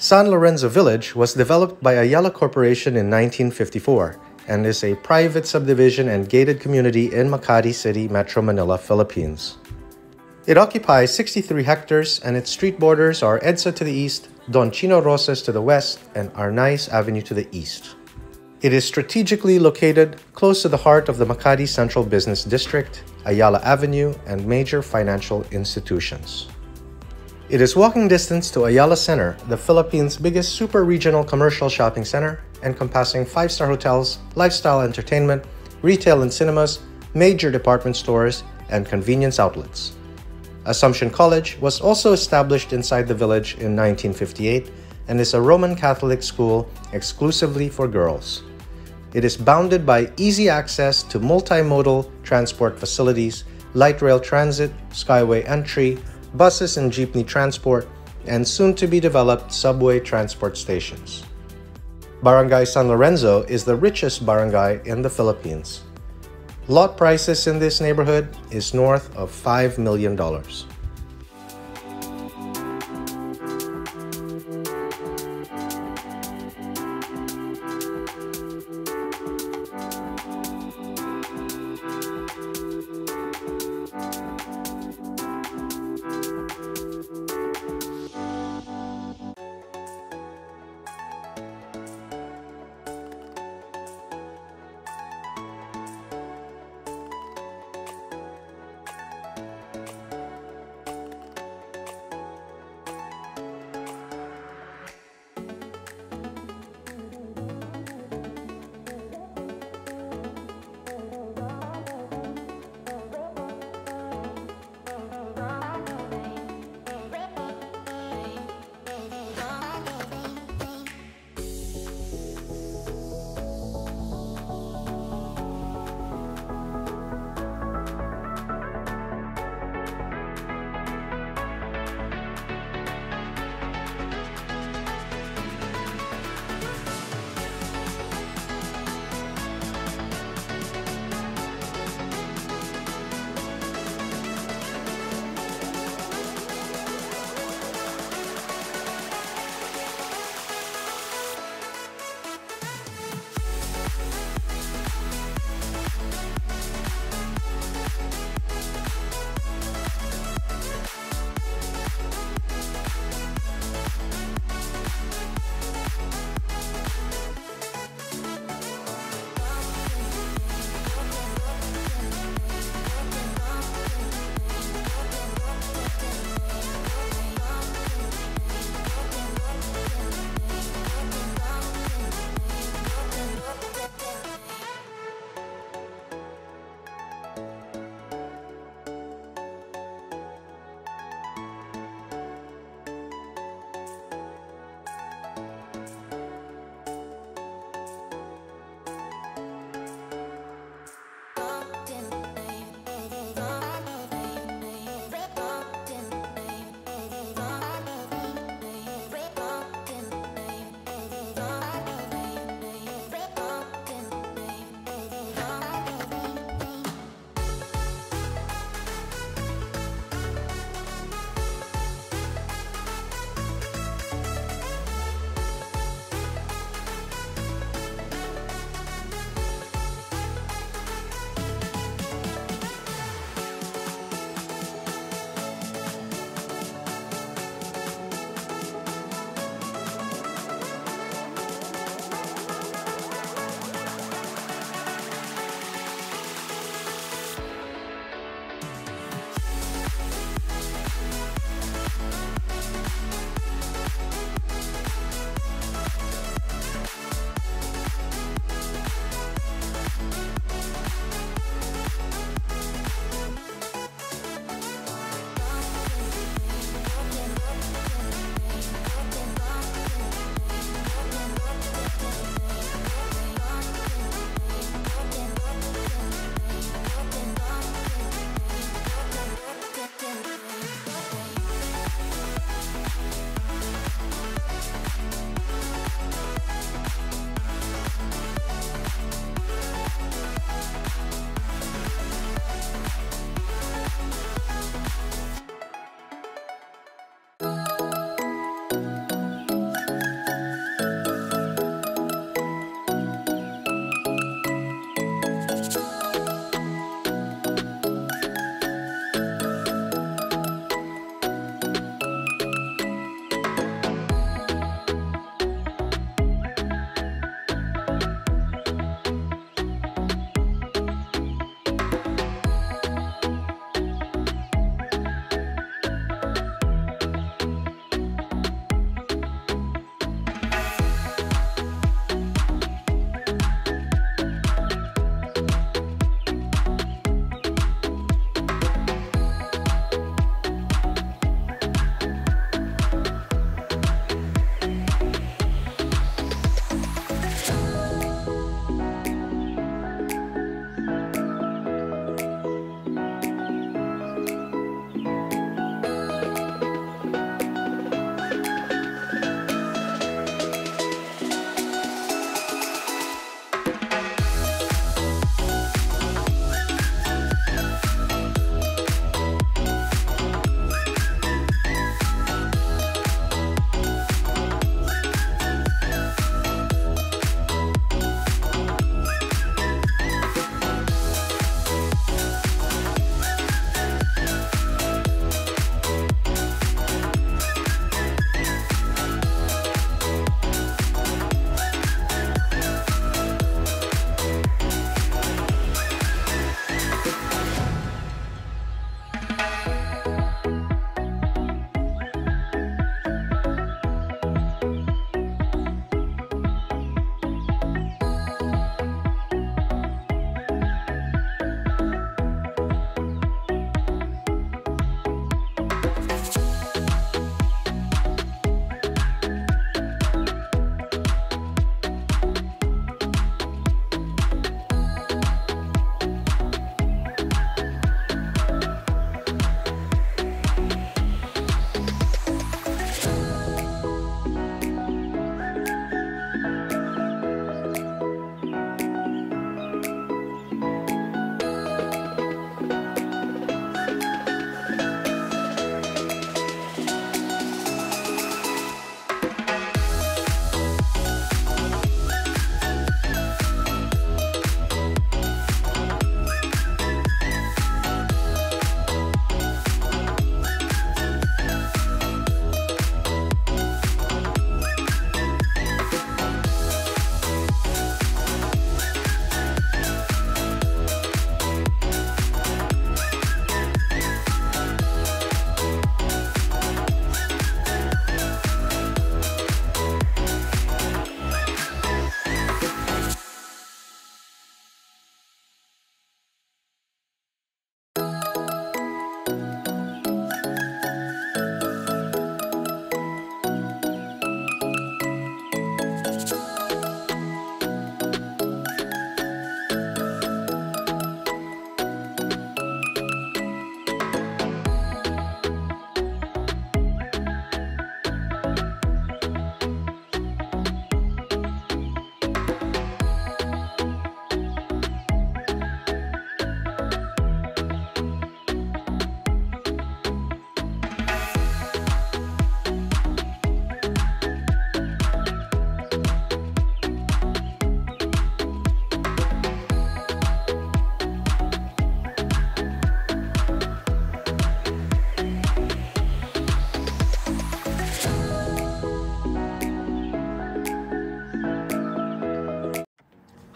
San Lorenzo Village was developed by Ayala Corporation in 1954 and is a private subdivision and gated community in Makati City, Metro Manila, Philippines. It occupies 63 hectares and its street borders are EDSA to the east, Don Chino Roces to the west, and Arnaiz Avenue to the east. It is strategically located close to the heart of the Makati Central Business District, Ayala Avenue, and major financial institutions. It is walking distance to Ayala Center, the Philippines' biggest super-regional commercial shopping center, encompassing five-star hotels, lifestyle entertainment, retail and cinemas, major department stores, and convenience outlets. Assumption College was also established inside the village in 1958 and is a Roman Catholic school exclusively for girls. It is bounded by easy access to multimodal transport facilities, light rail transit, skyway entry, buses and jeepney transport, and soon to be developed subway transport stations. Barangay San Lorenzo is the richest barangay in the Philippines. Lot prices in this neighborhood is north of $5 million.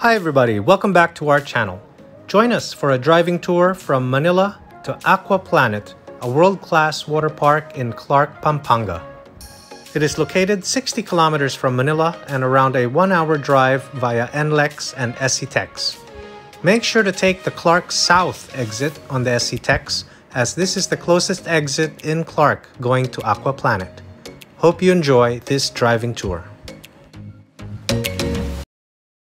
Hi everybody, welcome back to our channel. Join us for a driving tour from Manila to Aqua Planet, a world-class water park in Clark, Pampanga. It is located 60 kilometers from Manila and around a one-hour drive via NLEX and SCTEX. Make sure to take the Clark South exit on the SCTEX as this is the closest exit in Clark going to Aqua Planet. Hope you enjoy this driving tour.